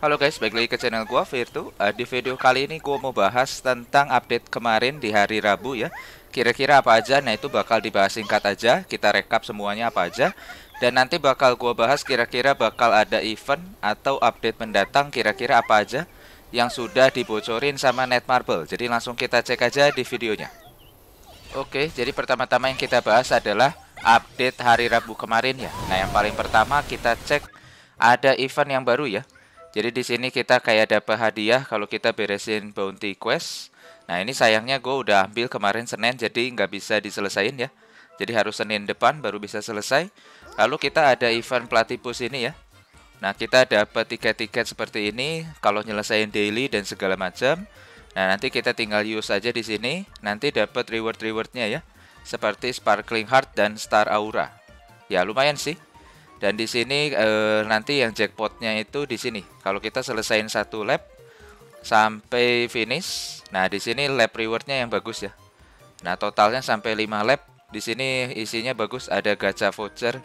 Halo guys, balik lagi ke channel gua Virtu. Uh, di video kali ini gua mau bahas tentang update kemarin di hari Rabu ya. Kira-kira apa aja? Nah, itu bakal dibahas singkat aja. Kita rekap semuanya apa aja. Dan nanti bakal gua bahas kira-kira bakal ada event atau update mendatang kira-kira apa aja yang sudah dibocorin sama Netmarble. Jadi langsung kita cek aja di videonya. Oke, jadi pertama-tama yang kita bahas adalah update hari Rabu kemarin ya. Nah, yang paling pertama kita cek ada event yang baru ya. Jadi di sini kita kayak dapat hadiah kalau kita beresin bounty quest. Nah ini sayangnya gue udah ambil kemarin Senin jadi nggak bisa diselesain ya. Jadi harus Senin depan baru bisa selesai. Lalu kita ada event platypus ini ya. Nah kita dapat tiket-tiket seperti ini kalau nyelesain daily dan segala macam. Nah nanti kita tinggal use aja di sini. Nanti dapat reward-rewardnya ya. Seperti sparkling heart dan star aura. Ya lumayan sih. Dan di sini eh, nanti yang jackpotnya itu di sini. Kalau kita selesain satu lap sampai finish, nah di sini lap rewardnya yang bagus ya. Nah totalnya sampai 5 lap. Di sini isinya bagus. Ada gacha voucher,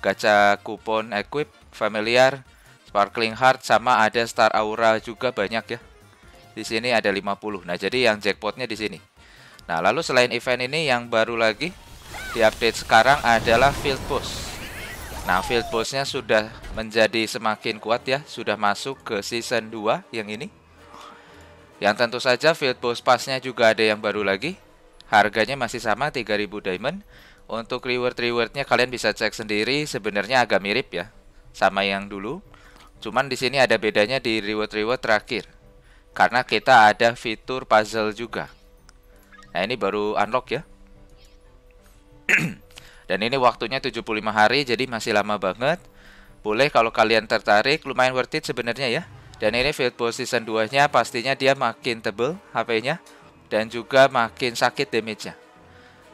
gacha kupon equip, familiar, sparkling heart, sama ada star aura juga banyak ya. Di sini ada 50. Nah jadi yang jackpotnya di sini. Nah lalu selain event ini yang baru lagi di update sekarang adalah field post. Nah, field boss-nya sudah menjadi semakin kuat ya, sudah masuk ke season 2 yang ini. Yang tentu saja field boss pass-nya juga ada yang baru lagi. Harganya masih sama 3000 diamond. Untuk reward-rewardnya kalian bisa cek sendiri, sebenarnya agak mirip ya sama yang dulu. Cuman di sini ada bedanya di reward-reward terakhir. Karena kita ada fitur puzzle juga. Nah, ini baru unlock ya. Dan ini waktunya 75 hari jadi masih lama banget. Boleh kalau kalian tertarik, lumayan worth it sebenarnya ya. Dan ini field season 2-nya pastinya dia makin tebel HP-nya dan juga makin sakit damage-nya.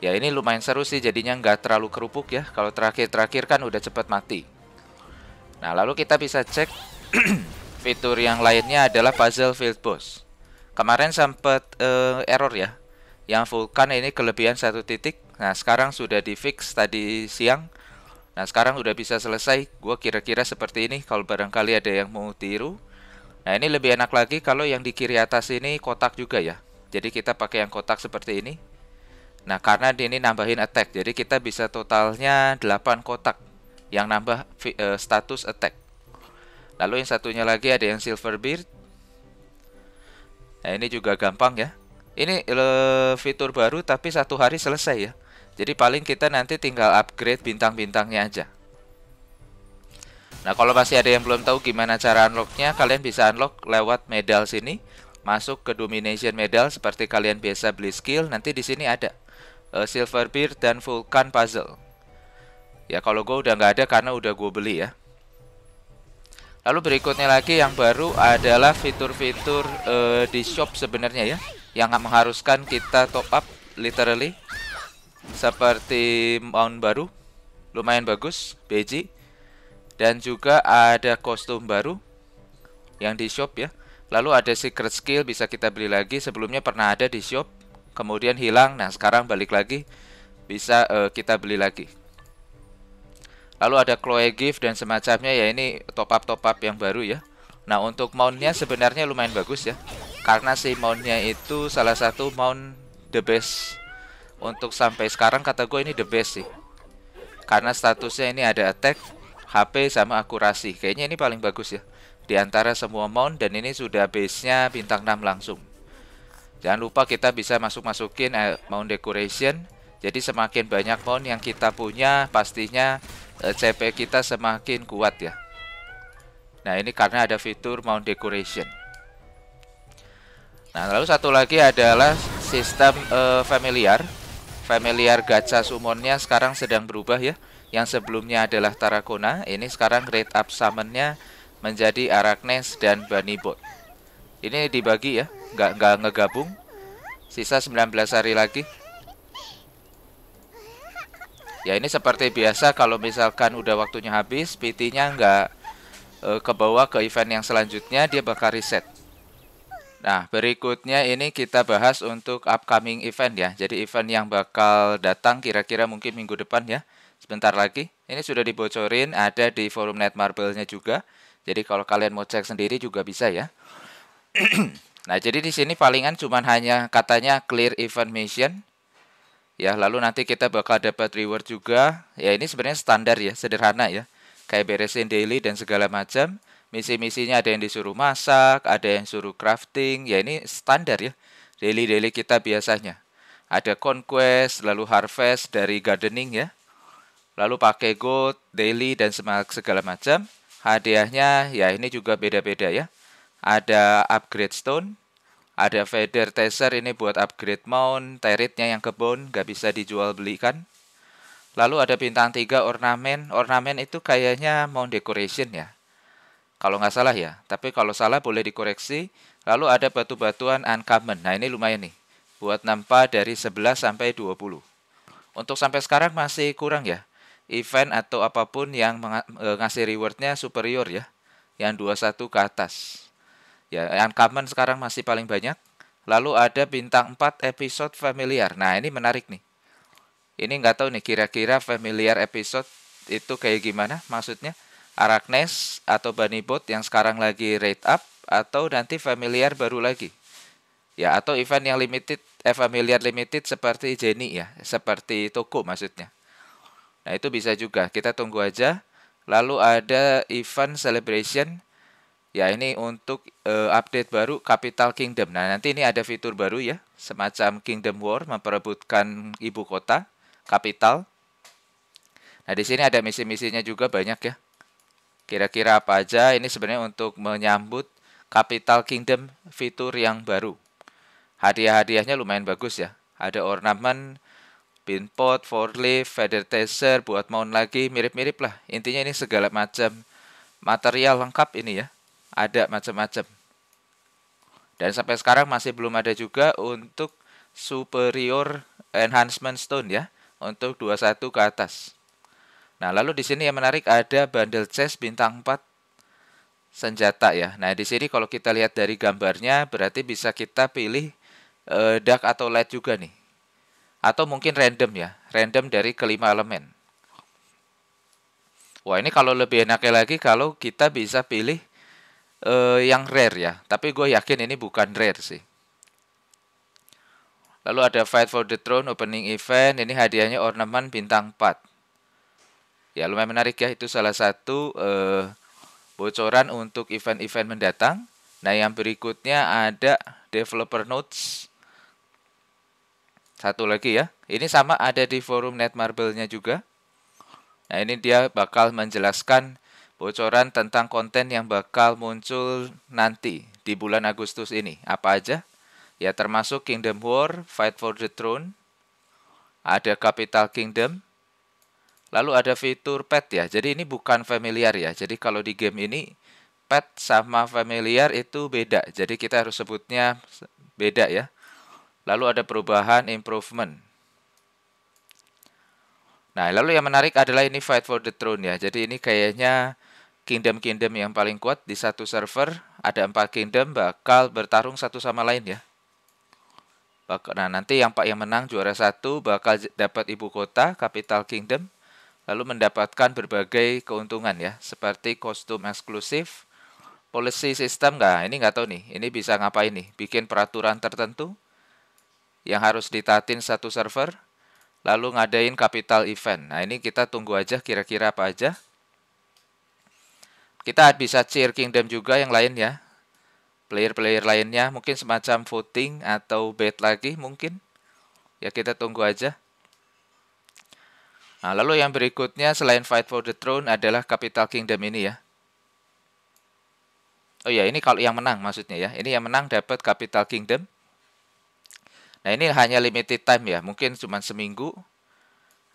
Ya ini lumayan seru sih jadinya nggak terlalu kerupuk ya. Kalau terakhir-terakhir kan udah cepet mati. Nah lalu kita bisa cek fitur yang lainnya adalah puzzle field boss. Kemarin sempat uh, error ya. Yang vulkan ini kelebihan satu titik Nah, sekarang sudah di fix tadi siang. Nah, sekarang udah bisa selesai. Gua kira-kira seperti ini kalau barangkali ada yang mau tiru. Nah, ini lebih enak lagi kalau yang di kiri atas ini kotak juga ya. Jadi kita pakai yang kotak seperti ini. Nah, karena ini nambahin attack. Jadi kita bisa totalnya 8 kotak yang nambah uh, status attack. Lalu yang satunya lagi ada yang silver beard. Nah, ini juga gampang ya. Ini uh, fitur baru tapi satu hari selesai ya. Jadi paling kita nanti tinggal upgrade bintang-bintangnya aja. Nah kalau masih ada yang belum tahu gimana cara unlocknya, kalian bisa unlock lewat medal sini. Masuk ke domination medal seperti kalian biasa beli skill. Nanti di sini ada uh, silver beard dan vulkan puzzle. Ya kalau gue udah nggak ada karena udah gue beli ya. Lalu berikutnya lagi yang baru adalah fitur-fitur uh, di shop sebenarnya ya, yang mengharuskan kita top up literally. Seperti mount baru lumayan bagus BG dan juga ada kostum baru yang di shop ya. Lalu ada secret skill bisa kita beli lagi sebelumnya pernah ada di shop kemudian hilang. Nah sekarang balik lagi bisa uh, kita beli lagi lalu ada Chloe gift dan semacamnya ya ini top up top up yang baru ya. Nah untuk mountnya sebenarnya lumayan bagus ya. Karena si mountnya itu salah satu mount the best. Untuk sampai sekarang kata gue ini the best sih. Karena statusnya ini ada attack HP sama akurasi. Kayaknya ini paling bagus ya. Di antara semua mount dan ini sudah base-nya bintang 6 langsung. Jangan lupa kita bisa masuk-masukin eh, mount decoration. Jadi semakin banyak mount yang kita punya pastinya CP kita semakin kuat ya nah ini karena ada fitur mount decoration nah lalu satu lagi adalah sistem uh, familiar familiar gacha summonnya sekarang sedang berubah ya. Yang sebelumnya adalah Tarakona, ini sekarang rate up summonnya menjadi Arachnes dan Banibot. Ini dibagi ya, nggak nggak ngegabung. Sisa 19 hari lagi. Ya ini seperti biasa kalau misalkan udah waktunya habis, PT-nya nggak e, ke bawah ke event yang selanjutnya dia bakal reset. Nah, berikutnya ini kita bahas untuk upcoming event ya. Jadi event yang bakal datang kira-kira mungkin minggu depan ya. Sebentar lagi. Ini sudah dibocorin ada di forum Netmarble-nya juga. Jadi kalau kalian mau cek sendiri juga bisa ya. nah, jadi di sini palingan cuman hanya katanya clear event mission. Ya, lalu nanti kita bakal dapat reward juga. Ya, ini sebenarnya standar ya, sederhana ya. Kayak beresin daily dan segala macam. Misi-misinya ada yang disuruh masak, ada yang suruh crafting. Ya, ini standar ya. Daily-daily kita biasanya. Ada conquest, lalu harvest dari gardening ya lalu pakai gold, daily dan segala macam. Hadiahnya ya ini juga beda-beda ya. Ada upgrade stone, ada feather taser ini buat upgrade mount, teritnya yang kebon nggak bisa dijual belikan. Lalu ada bintang tiga ornamen, ornamen itu kayaknya mount decoration ya. Kalau nggak salah ya, tapi kalau salah boleh dikoreksi. Lalu ada batu-batuan uncommon, nah ini lumayan nih. Buat nampak dari 11 sampai 20. Untuk sampai sekarang masih kurang ya event atau apa pun yang e, ngasih rewardnya superior ya yang 21 ke atas ya yang common sekarang masih paling banyak lalu ada bintang 4 episode familiar nah ini menarik nih ini nggak tahu nih kira-kira familiar episode itu kayak gimana maksudnya Arachnes atau Bunny Bot yang sekarang lagi rate up atau nanti familiar baru lagi ya atau event yang limited eh familiar limited seperti Jenny ya seperti toko maksudnya Nah, itu bisa juga. Kita tunggu aja. Lalu ada event celebration. Ya, ini untuk uh, update baru Capital Kingdom. Nah, nanti ini ada fitur baru ya, semacam Kingdom War memperebutkan ibu kota, capital. Nah, di sini ada misi-misinya juga banyak ya. Kira-kira apa aja? Ini sebenarnya untuk menyambut Capital Kingdom fitur yang baru. Hadiah-hadiahnya lumayan bagus ya. Ada ornamen pinpot, leaf, feather taser, buat mount lagi, mirip-mirip lah. Intinya ini segala macam material lengkap ini ya. Ada macam-macam. Dan sampai sekarang masih belum ada juga untuk superior enhancement stone ya. Untuk 21 ke atas. Nah, lalu di sini yang menarik ada bundle chest bintang 4 senjata ya. Nah, di sini kalau kita lihat dari gambarnya berarti bisa kita pilih uh, dark atau light juga nih atau mungkin random ya, random dari kelima elemen. Wah ini kalau lebih enaknya lagi kalau kita bisa pilih uh, yang rare ya, tapi gue yakin ini bukan rare sih. Lalu ada Fight for the Throne opening event, ini hadiahnya ornamen bintang 4. Ya lumayan menarik ya, itu salah satu uh, bocoran untuk event-event mendatang. Nah yang berikutnya ada developer notes satu lagi ya. Ini sama ada di forum Netmarble-nya juga. Nah, ini dia bakal menjelaskan bocoran tentang konten yang bakal muncul nanti di bulan Agustus ini. Apa aja? Ya termasuk Kingdom War, Fight for the Throne, ada Capital Kingdom, lalu ada fitur pet ya. Jadi ini bukan familiar ya. Jadi kalau di game ini pet sama familiar itu beda. Jadi kita harus sebutnya beda ya. Lalu ada perubahan improvement. Nah, lalu yang menarik adalah ini fight for the throne ya. Jadi ini kayaknya kingdom-kingdom yang paling kuat di satu server. Ada empat kingdom bakal bertarung satu sama lain ya. Nah, nanti yang Pak yang menang juara satu bakal dapat ibu kota, capital kingdom, lalu mendapatkan berbagai keuntungan ya, seperti kostum eksklusif, policy system nggak? Ini nggak tahu nih. Ini bisa ngapain nih? Bikin peraturan tertentu, yang harus ditatin satu server, lalu ngadain capital event. Nah, ini kita tunggu aja kira-kira apa aja. Kita bisa cheer kingdom juga yang lain ya. Player-player lainnya mungkin semacam voting atau bet lagi mungkin. Ya kita tunggu aja. Nah, lalu yang berikutnya selain Fight for the Throne adalah Capital Kingdom ini ya. Oh ya, ini kalau yang menang maksudnya ya. Ini yang menang dapat Capital Kingdom. Nah ini hanya limited time ya, mungkin cuma seminggu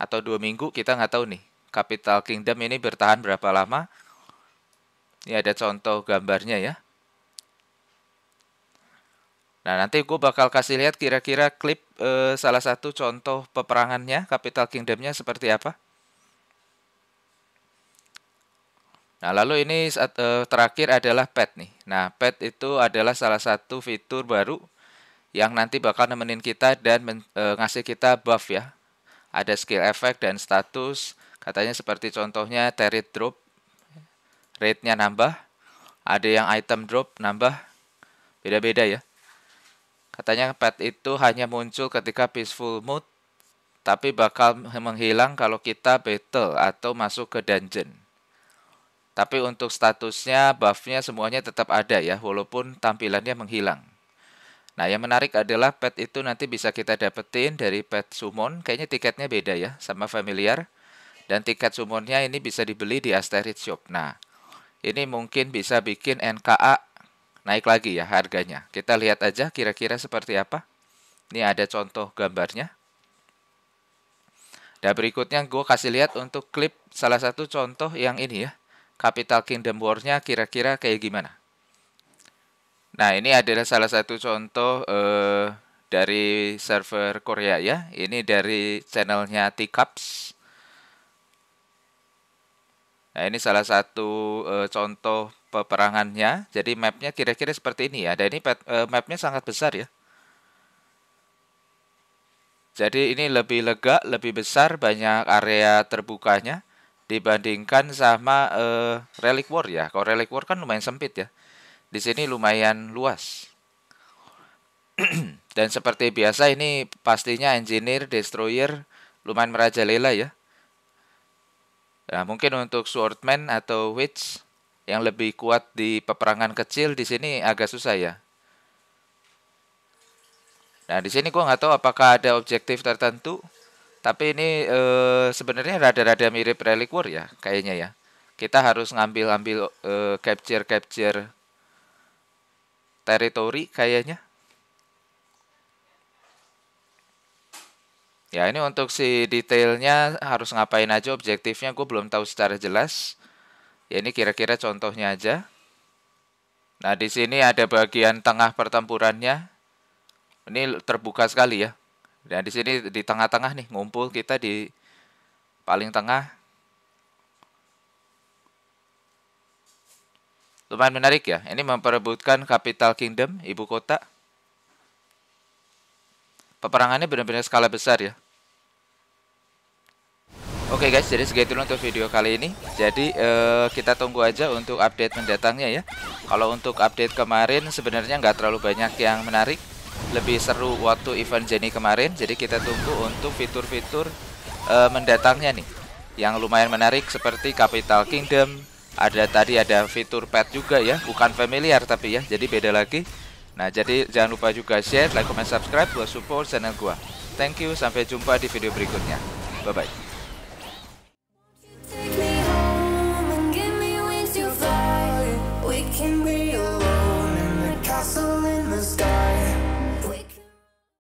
atau dua minggu kita nggak tahu nih. Capital Kingdom ini bertahan berapa lama? Ini ada contoh gambarnya ya. Nah nanti gue bakal kasih lihat kira-kira klip eh, salah satu contoh peperangannya Capital Kingdomnya seperti apa. Nah, lalu ini eh, terakhir adalah pet nih. Nah, pet itu adalah salah satu fitur baru yang nanti bakal nemenin kita dan men- eh, ngasih kita buff ya. Ada skill effect dan status. Katanya seperti contohnya turret drop, rate-nya nambah. Ada yang item drop nambah. Beda-beda ya. Katanya pet itu hanya muncul ketika peaceful mood, tapi bakal menghilang kalau kita battle atau masuk ke dungeon. Tapi untuk statusnya, buffnya semuanya tetap ada ya, walaupun tampilannya menghilang. Nah, yang menarik adalah pet itu nanti bisa kita dapetin dari pet summon. Kayaknya tiketnya beda ya, sama familiar. Dan tiket summonnya ini bisa dibeli di Asteroid Shop. Nah, ini mungkin bisa bikin NKA naik lagi ya harganya. Kita lihat aja kira-kira seperti apa. Ini ada contoh gambarnya. Dan berikutnya gue kasih lihat untuk klip salah satu contoh yang ini ya. Capital Kingdom War-nya kira-kira kayak gimana. Nah, ini adalah salah satu contoh eh, dari server Korea ya. Ini dari channelnya T-Cups. Nah, ini salah satu eh, contoh peperangannya. Jadi mapnya kira-kira seperti ini ya. Dan ini pet- eh, mapnya sangat besar ya. Jadi ini lebih lega, lebih besar, banyak area terbukanya dibandingkan sama eh, Relic War ya. Kalau Relic War kan lumayan sempit ya. Di sini lumayan luas. Dan seperti biasa ini pastinya engineer, destroyer lumayan merajalela ya. Nah, mungkin untuk swordman atau witch yang lebih kuat di peperangan kecil di sini agak susah ya. Nah, di sini gua nggak tahu apakah ada objektif tertentu, tapi ini eh, sebenarnya rada-rada mirip Relic War ya, kayaknya ya. Kita harus ngambil-ambil eh, capture-capture teritori kayaknya. Ya, ini untuk si detailnya harus ngapain aja objektifnya gue belum tahu secara jelas. Ya, ini kira-kira contohnya aja. Nah, di sini ada bagian tengah pertempurannya. Ini terbuka sekali ya. Dan di sini di tengah-tengah nih ngumpul kita di paling tengah. Lumayan menarik ya. Ini memperebutkan Capital Kingdom, ibu kota. Peperangannya benar-benar skala besar ya. Oke guys, jadi segitu untuk video kali ini. Jadi eh, kita tunggu aja untuk update mendatangnya ya. Kalau untuk update kemarin sebenarnya nggak terlalu banyak yang menarik. Lebih seru waktu event Jenny kemarin. Jadi kita tunggu untuk fitur-fitur eh, mendatangnya nih. Yang lumayan menarik seperti Capital Kingdom. Ada tadi ada fitur pet juga ya, bukan familiar tapi ya. Jadi beda lagi. Nah, jadi jangan lupa juga share, like, comment, subscribe buat support channel gua. Thank you, sampai jumpa di video berikutnya. Bye-bye. can we